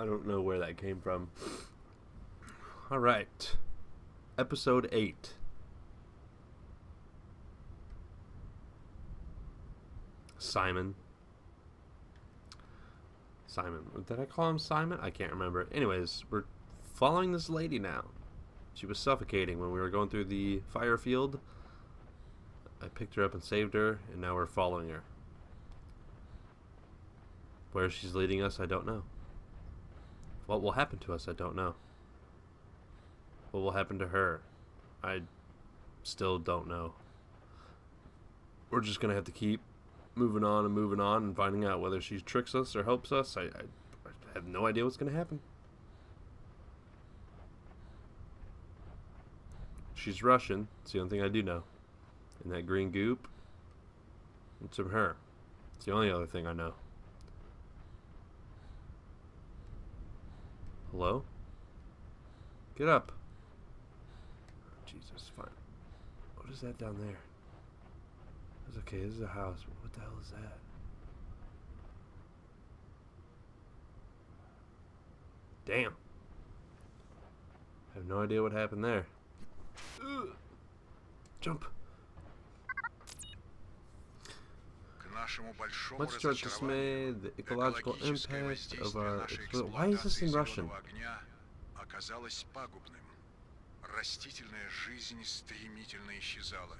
I don't know where that came from. All right. Episode 8. Simon. Simon. Did I call him Simon? I can't remember. Anyways, we're following this lady now. She was suffocating when we were going through the fire field. I picked her up and saved her, and now we're following her. Where she's leading us, I don't know. What will happen to us, I don't know. What will happen to her? I still don't know. We're just going to have to keep moving on and moving on and finding out whether she tricks us or helps us. I, I, I have no idea what's going to happen. She's Russian. It's the only thing I do know. And that green goop, it's from her. It's the only other thing I know. Hello? Get up. Jesus, fine. What is that down there? It's okay, this is a house. What the hell is that? Damn. I have no idea what happened there. Ugh. Jump. Much to our dismay, the ecological impact of our... Why is this in Russian? оказалось пагубным. Растительная жизнь стремительно исчезала.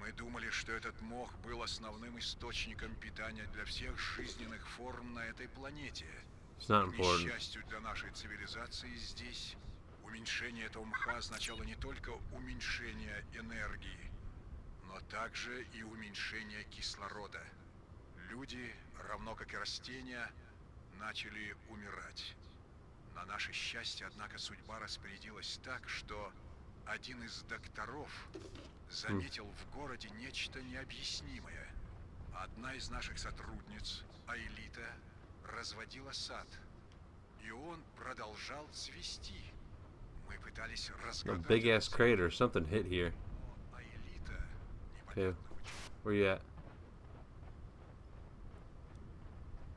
Мы думали, что этот мох был основным источником питания для всех жизненных форм на этой планете. К несчастью для нашей цивилизации здесь, уменьшение этого мха означало не только уменьшение энергии, но также и уменьшение кислорода. Люди, равно как и растения, начали умирать. На наше счастье, однако, судьба распорядилась так, что один из докторов заметил в городе нечто необъяснимое. Одна из наших сотрудниц, Аэлита, разводила сад. И он продолжал цвести. Мы пытались A разгадать... big ass crater. Something hit here. here where you at?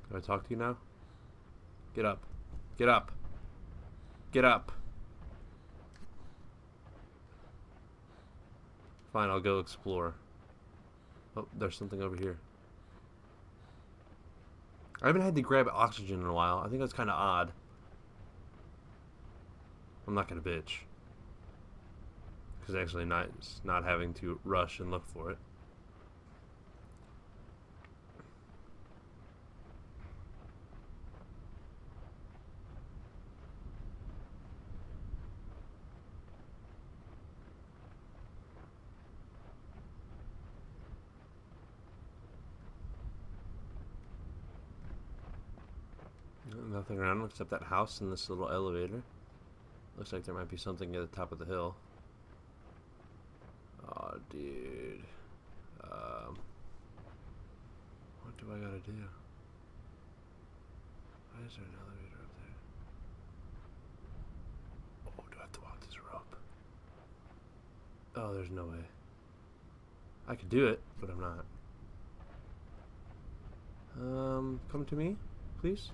Can I talk to you now? Get up. Get up. Get up. Fine, I'll go explore. Oh, there's something over here. I haven't had to grab oxygen in a while. I think that's kind of odd. I'm not going to bitch. Because actually, not not having to rush and look for it. Nothing around except that house and this little elevator. Looks like there might be something at the top of the hill. Oh, dude. Um, what do I gotta do? Why is there an elevator up there? Oh, do I have to walk this rope? Oh, there's no way. I could do it, but I'm not. Um, come to me, please.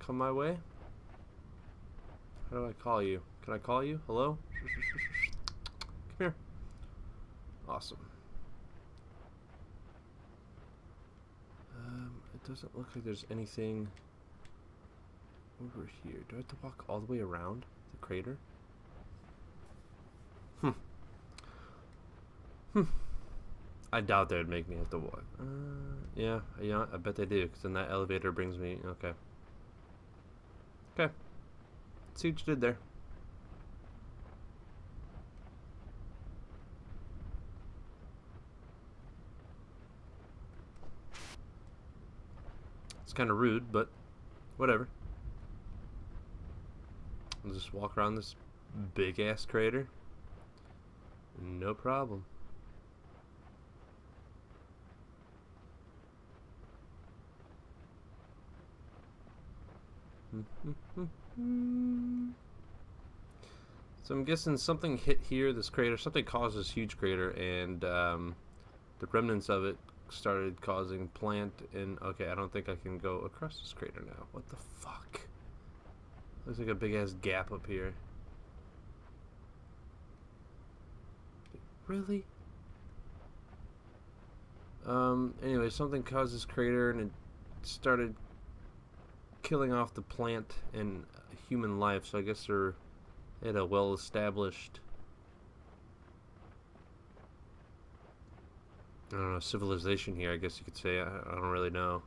Come my way. How do I call you? Can I call you? Hello? Come here. Awesome. Um, it doesn't look like there's anything over here. Do I have to walk all the way around the crater? Hmm. Hmm. I doubt they would make me have to walk. Uh, yeah, yeah, I bet they do, because then that elevator brings me. Okay. Okay. See what you did there. Kind of rude, but whatever. I'll just walk around this big ass crater. No problem. So I'm guessing something hit here, this crater. Something caused this huge crater, and um, the remnants of it started causing plant and okay, I don't think I can go across this crater now. What the fuck? Looks like a big ass gap up here. Really? Um, anyway, something caused this crater and it started killing off the plant and human life, so I guess they're at a well established I don't know, civilization here, I guess you could say. I, I don't really know.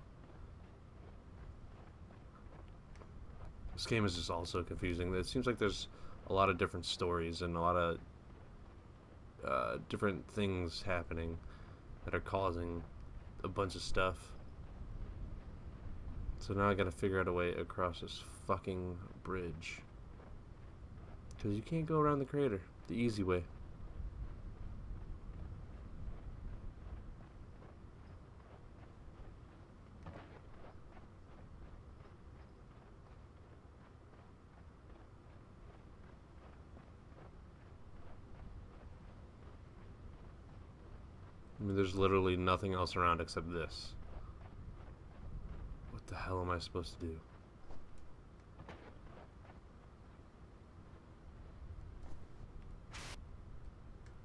This game is just also confusing. It seems like there's a lot of different stories and a lot of uh, different things happening that are causing a bunch of stuff. So now I gotta figure out a way across this fucking bridge. Because you can't go around the crater the easy way. Literally nothing else around except this. What the hell am I supposed to do?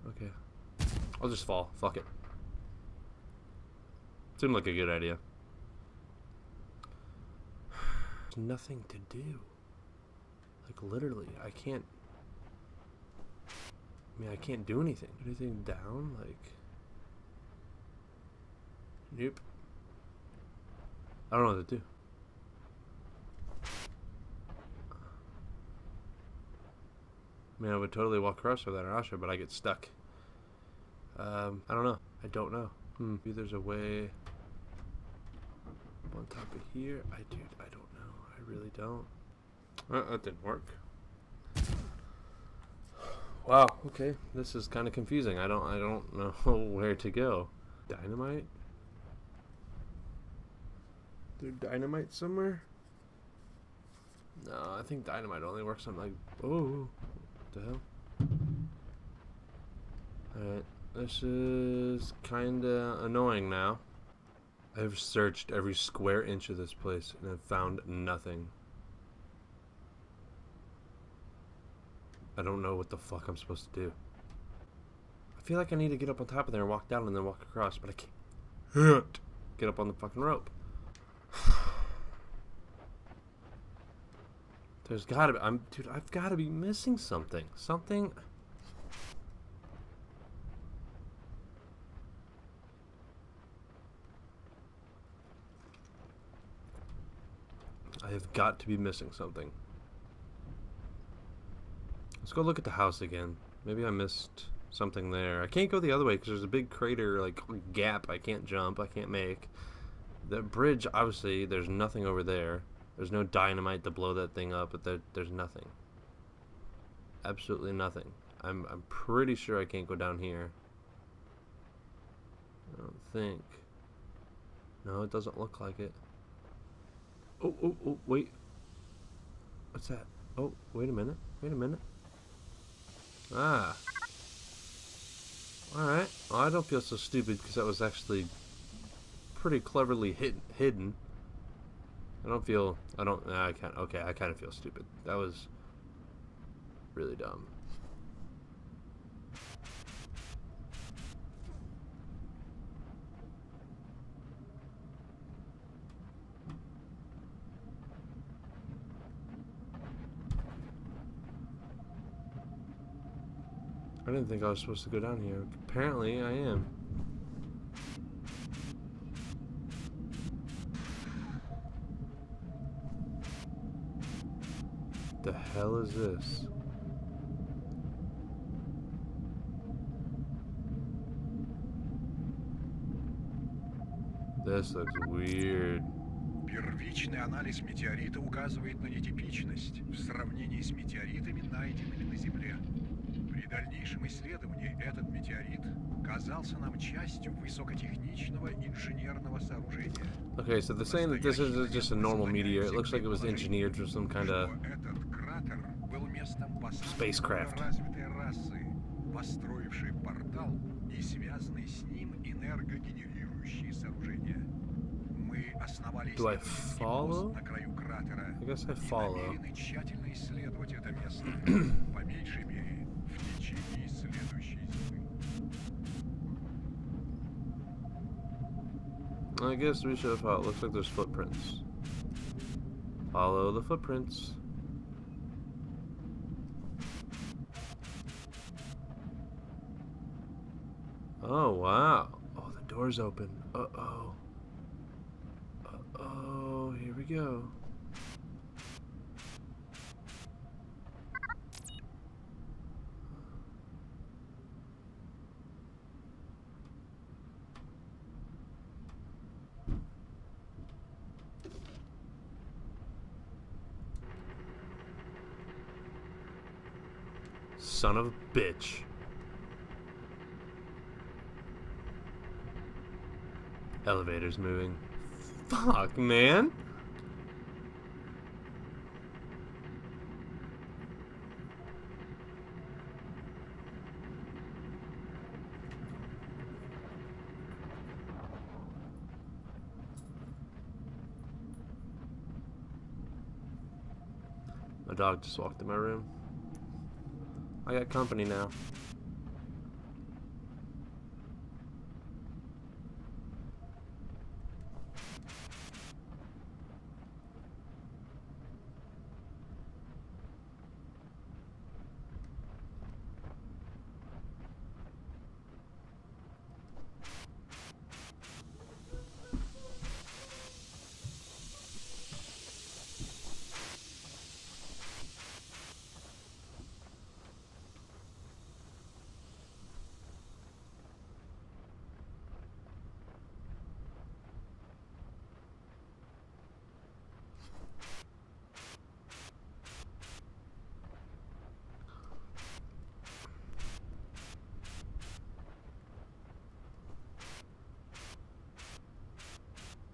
Okay. I'll just fall. Fuck it. Seemed like a good idea. There's nothing to do. Like, literally, I can't... I mean, I can't do anything. Anything down? Like... Nope. I don't know what to do. I mean, I would totally walk across with that Asha, but I get stuck. Um, I don't know. I don't know. Hmm. Maybe there's a way on top of here. I dude, I don't know. I really don't. Uh, that didn't work. Wow. Okay, this is kind of confusing. I don't. I don't know where to go. Dynamite. There dynamite somewhere? No, I think dynamite only works on like. Oh, what the hell? Alright, this is kinda annoying now. I've searched every square inch of this place and I've found nothing. I don't know what the fuck I'm supposed to do. I feel like I need to get up on top of there and walk down and then walk across, but I can't get up on the fucking rope. There's gotta be, I'm, dude, I've gotta be missing something. Something. I have got to be missing something. Let's go look at the house again. Maybe I missed something there. I can't go the other way because there's a big crater, like, gap I can't jump, I can't make. The bridge, obviously, there's nothing over there. There's no dynamite to blow that thing up, but there, there's nothing. Absolutely nothing. I'm, I'm pretty sure I can't go down here. I don't think. No, it doesn't look like it. Oh, oh, oh, wait. What's that? Oh, wait a minute. Wait a minute. Ah. Alright. Well, I don't feel so stupid because that was actually pretty cleverly hid hidden. I don't feel. I don't. I can't. Okay, I kind of feel stupid. That was really dumb. I didn't think I was supposed to go down here. Apparently, I am. The hell is this? This looks weird. Первичный анализ метеорита указывает на нетипичность в сравнении с метеоритами, найденными на Земле. При дальнейшем исследовании этот метеорит казался нам частью высокотехничного инженерного сооружения. Okay, so they're saying that this isn't just a normal meteor. It looks like it was engineered from some kind of spacecraft. Do I follow? I guess I follow. I guess we should have followed. Looks like there's footprints. Follow the footprints. Oh, wow. Oh, the door's open. Uh oh. Uh oh, here we go. Son of a bitch. Elevator's moving. Fuck, man. My dog just walked in my room. I got company now.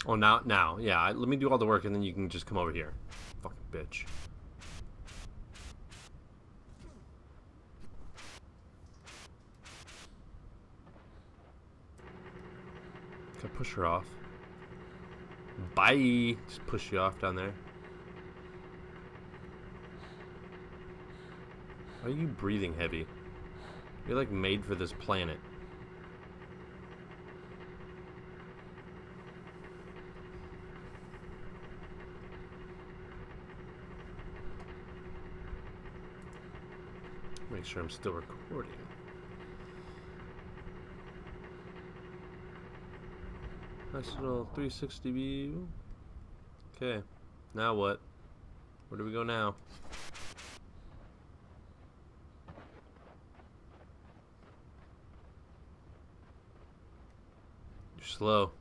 Oh, now, now, yeah. Let me do all the work, and then you can just come over here. Fucking bitch. I push her off? Bye. Just push you off down there. Why are you breathing heavy? You're like made for this planet. Make sure I'm still recording. Nice little 360 view. Okay, now what? Where do we go now? You're slow.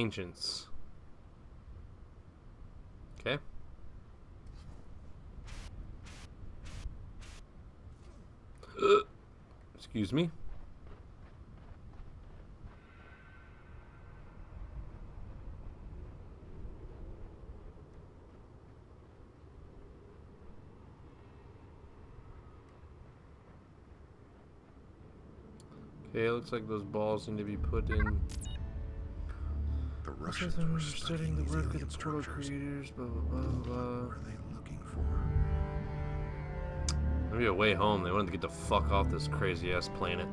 Ancients. Okay. Excuse me. Okay, looks like those balls need to be put in. The Russians studying the work of the portal creators, blah blah blah blah. What are they looking for? Maybe a way home. They wanted to get the fuck off this crazy ass planet.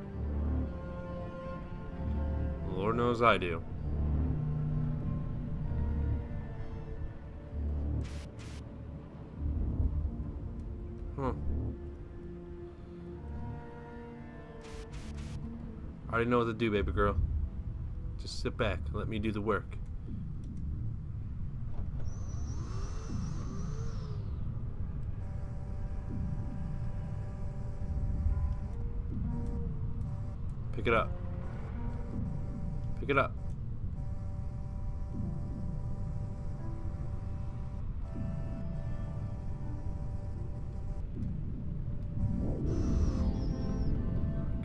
Lord knows I do. Huh. I already know what to do, baby girl. Just sit back and let me do the work. Pick it up. Pick it up.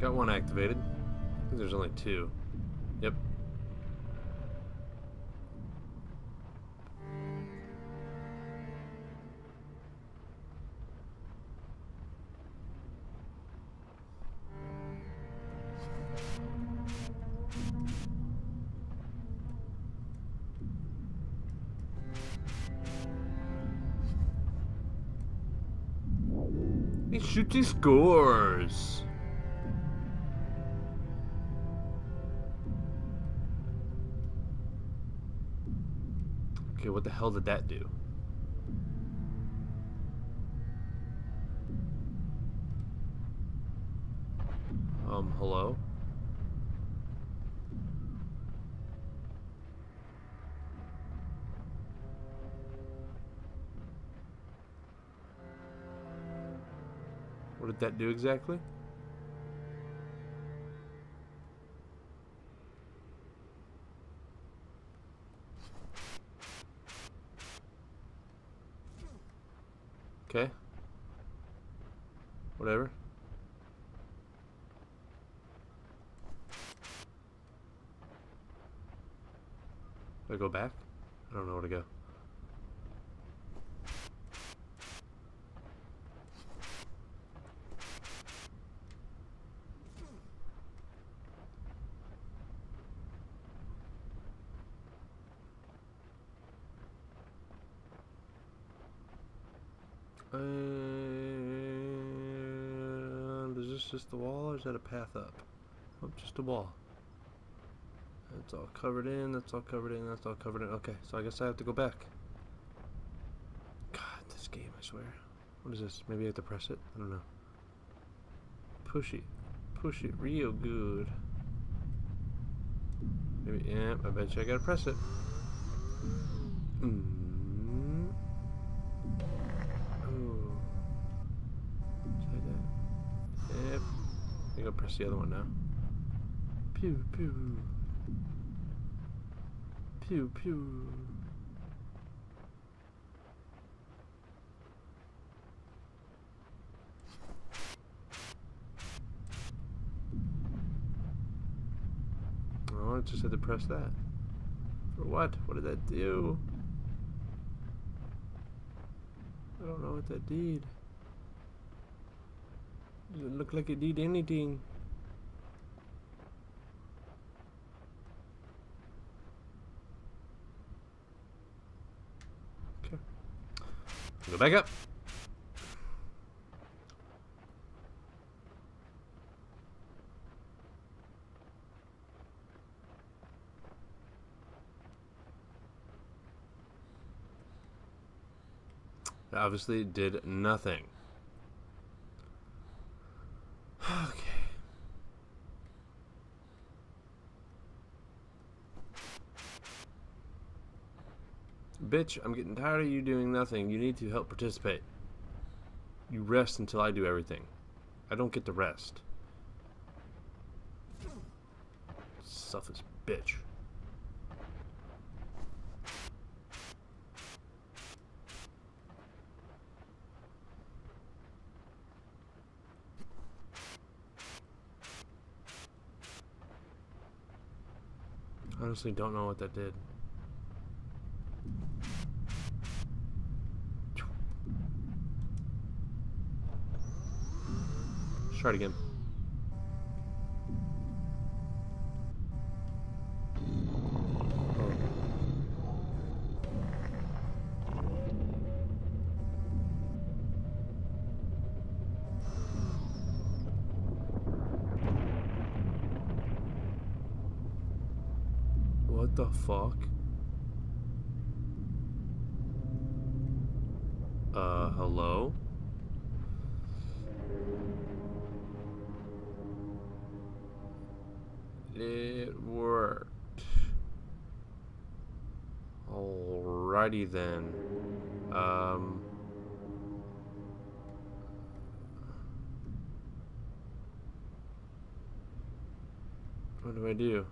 Got one activated. I think there's only two. He scores. Okay, what the hell did that do? Um, hello? What did that do exactly? Okay. Whatever. Do I go back? I don't know where to go. And is this just the wall or is that a path up? Oh, just a wall. That's all covered in, that's all covered in, that's all covered in. Okay, so I guess I have to go back. God, this game, I swear. What is this? Maybe I have to press it? I don't know. Push it. Push it real good. Maybe, yeah, I bet you I gotta press it. Mm. I gotta press the other one now. Pew pew. Pew pew. Oh, I just had to press that. For what? What did that do? I don't know what that did. Doesn't look like it did anything. Okay. Go back up. Obviously did nothing. Okay. Bitch, I'm getting tired of you doing nothing. You need to help participate. You rest until I do everything. I don't get to rest. Selfish bitch. Honestly, don't know what that did. Try it again. Alrighty then. Um... What do I do?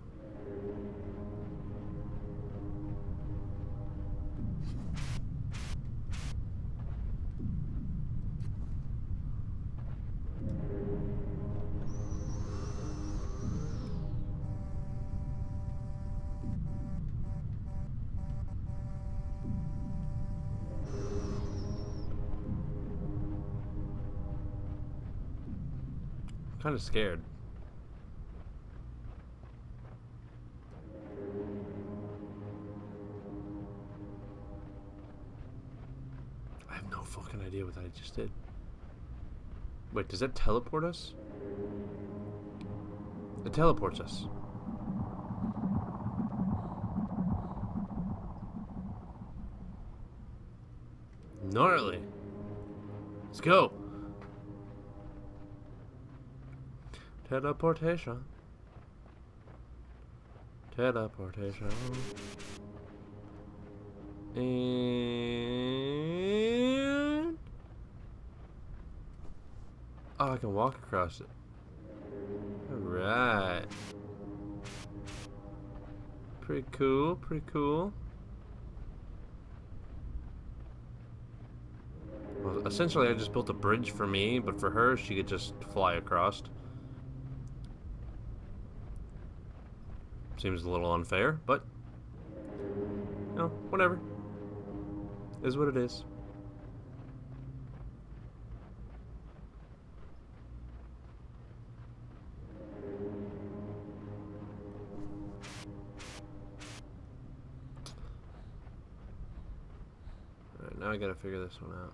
Kind of scared. I have no fucking idea what I just did. Wait, does that teleport us? It teleports us. Gnarly. Let's go. Teleportation. Teleportation. And oh, I can walk across it. All right. Pretty cool. Pretty cool. Well, essentially, I just built a bridge for me, but for her, she could just fly across. Seems a little unfair, but you know, whatever. Is what it is. Alright, now I gotta figure this one out.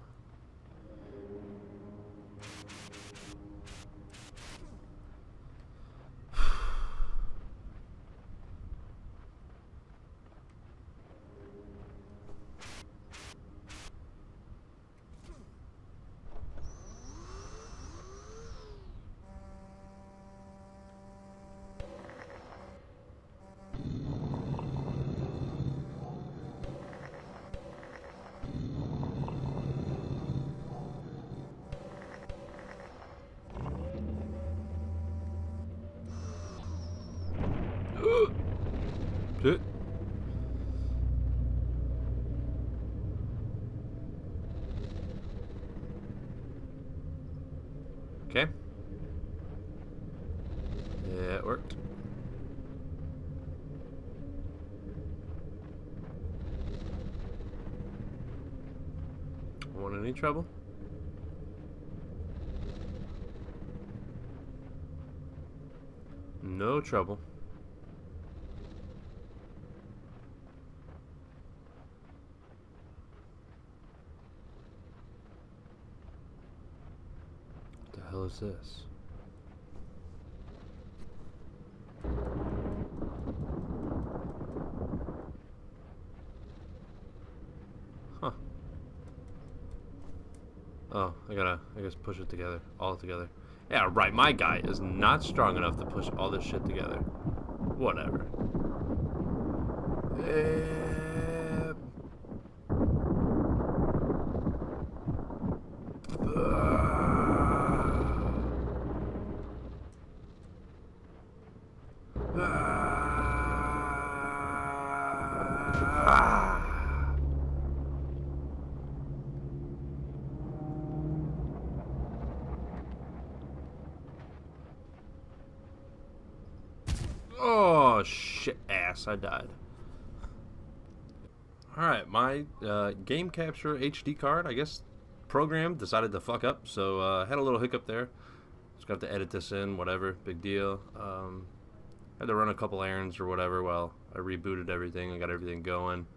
Shit. Okay. Yeah, it worked. Want any trouble? No trouble. Is this? Huh. Oh, I gotta, I guess push it together, all together. Yeah, right, my guy is not strong enough to push all this shit together. Whatever. Eh, I died. Alright, my uh, game capture HD card, I guess, program decided to fuck up, so uh, had a little hiccup there. Just got to edit this in, whatever, big deal. Um, had to run a couple errands or whatever while I rebooted everything and got everything going.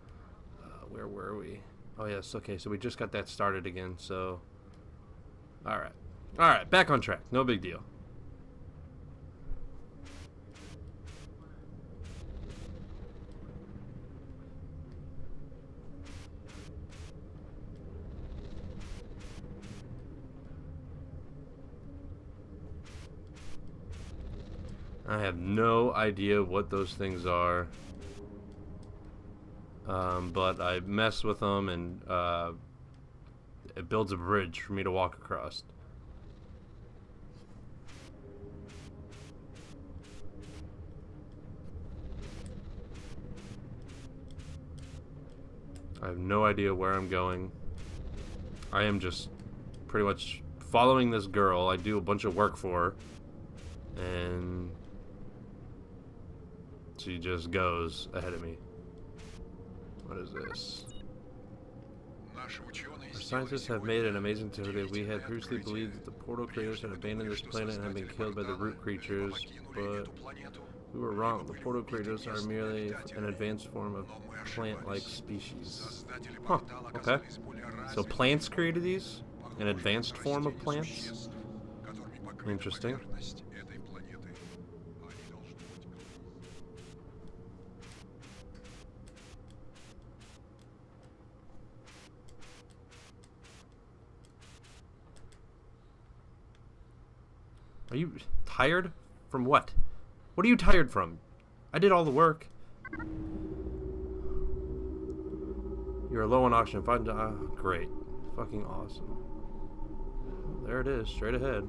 Uh, where were we? Oh yes, okay, so we just got that started again, so... Alright. Alright, back on track, no big deal. I have no idea what those things are. Um, but I mess with them and uh, it builds a bridge for me to walk across. I have no idea where I'm going. I am just pretty much following this girl. I do a bunch of work for her. And she just goes ahead of me. What is this? Our scientists have made an amazing discovery. We had previously believed that the portal creators had abandoned this planet and had been killed by the root creatures, but we were wrong. The portal creators are merely an advanced form of plant-like species. Huh, okay. So plants created these? An advanced form of plants? Interesting. Are you tired? From what? What are you tired from? I did all the work. You're low on oxygen. Find uh, great. Fucking awesome. There it is, straight ahead.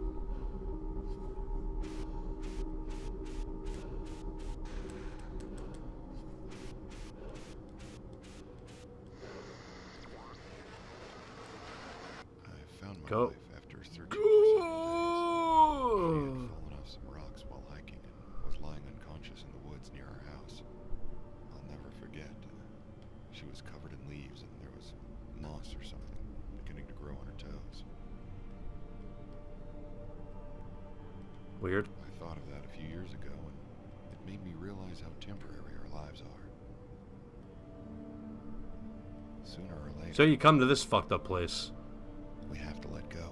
I found my Go. wife Sooner or later, So you come to this fucked up place. we have to let go.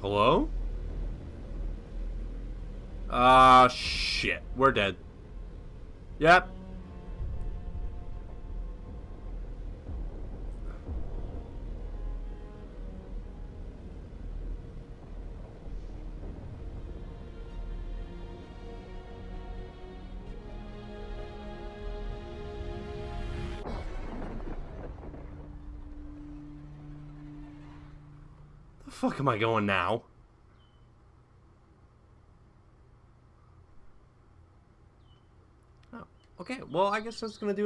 Hello? Ah, shit. We're dead. Yep. Fuck am I going now? Oh, okay. Well, I guess that's gonna do.